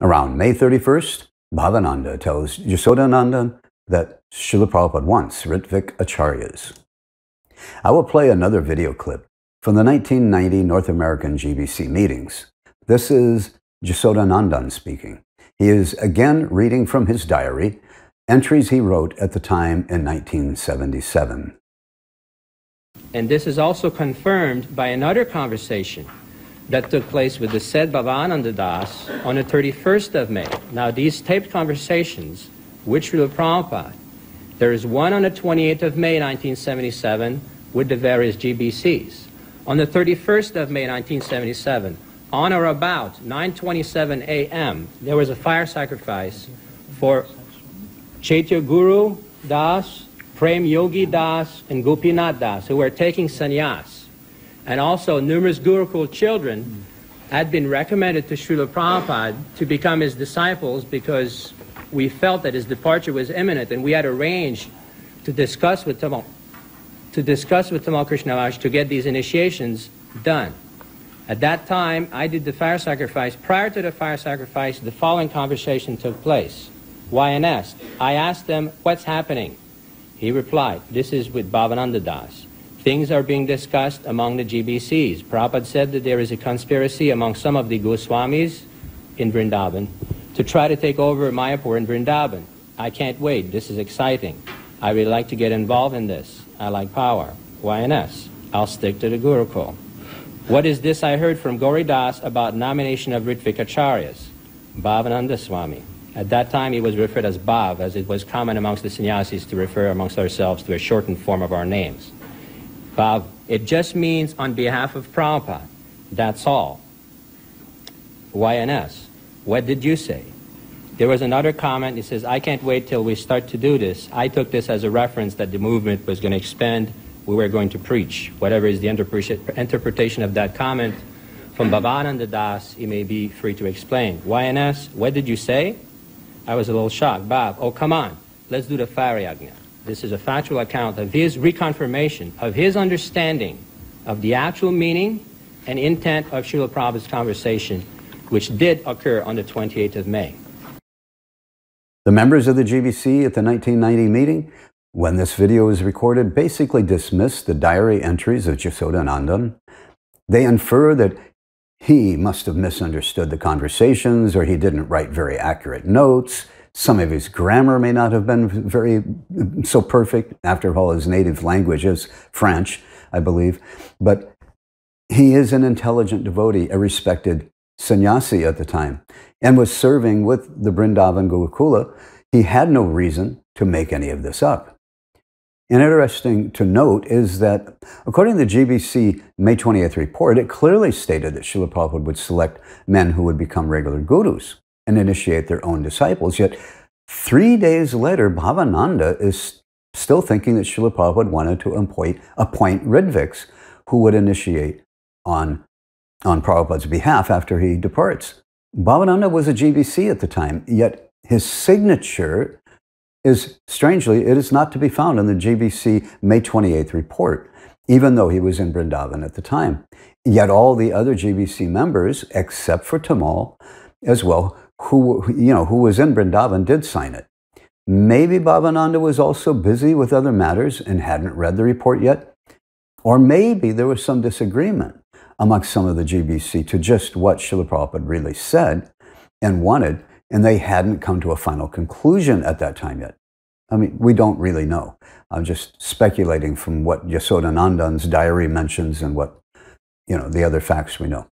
Around May 31st, Bhavananda tells Yashodanandan that Srila Prabhupada wants Ritvik Acharyas. I will play another video clip from the 1990 North American GBC meetings. This is Jasodanandan speaking. He is again reading from his diary, entries he wrote at the time in 1977. And this is also confirmed by another conversation that took place with the said Bhavananda Das on the 31st of May. Now, these taped conversations, which Srila Prabhupada, there is one on the 28th of May 1977 with the various GBCs. On the 31st of May 1977, on or about 9.27 a.m., there was a fire sacrifice for Chaitya Guru Das, Prem Yogi Das, and Gopinath Das, who were taking sannyas. And also numerous Gurukul children had been recommended to Srila Prabhupada to become his disciples because we felt that his departure was imminent and we had arranged to discuss with Tamal, to discuss with Tamal Krishna Maharaj to get these initiations done. At that time, I did the fire sacrifice. Prior to the fire sacrifice, the following conversation took place. YNS. I asked them, what's happening? He replied, this is with Bhavananda Das. Things are being discussed among the GBCs. Prabhupada said that there is a conspiracy among some of the Goswamis in Vrindavan to try to take over Mayapur in Vrindavan. I can't wait. This is exciting. I really like to get involved in this. I like power. YNS. I'll stick to the Gurukul. What is this I heard from Gauri Das about nomination of Ritvikacharyas? Bhavananda Swami. At that time, he was referred as Bhav, as it was common amongst the sannyasis to refer amongst ourselves to a shortened form of our names. Bhav, it just means on behalf of Prabhupada. That's all. YNS, what did you say? There was another comment. He says, I can't wait till we start to do this. I took this as a reference that the movement was going to expand we were going to preach. Whatever is the interpretation of that comment from Bhavananda Das, he may be free to explain. YNS, what did you say? I was a little shocked. Bhav, oh, come on. Let's do the fire yagna. This is a factual account of his reconfirmation, of his understanding of the actual meaning and intent of Srila Prabhupada's conversation, which did occur on the 28th of May. The members of the GBC at the 1990 meeting when this video was recorded, basically dismissed the diary entries of Yasodanandan. They infer that he must have misunderstood the conversations or he didn't write very accurate notes. Some of his grammar may not have been very so perfect. After all, his native language is French, I believe. But he is an intelligent devotee, a respected sannyasi at the time, and was serving with the Brindavan Gurukula. He had no reason to make any of this up. And interesting to note is that according to the GBC May 20th report, it clearly stated that Srila Prabhupada would select men who would become regular gurus and initiate their own disciples. Yet three days later, Bhavananda is still thinking that Srila Prabhupada wanted to appoint, appoint Ritviks who would initiate on, on Prabhupada's behalf after he departs. Bhavananda was a GBC at the time, yet his signature is strangely, it is not to be found in the GBC May 28th report, even though he was in Brindavan at the time. Yet all the other GBC members, except for Tamal as well, who, you know, who was in Brindavan, did sign it. Maybe Bhavananda was also busy with other matters and hadn't read the report yet. Or maybe there was some disagreement amongst some of the GBC to just what Srila Prabhupada really said and wanted, and they hadn't come to a final conclusion at that time yet. I mean, we don't really know. I'm just speculating from what Yasodanandan's diary mentions and what, you know, the other facts we know.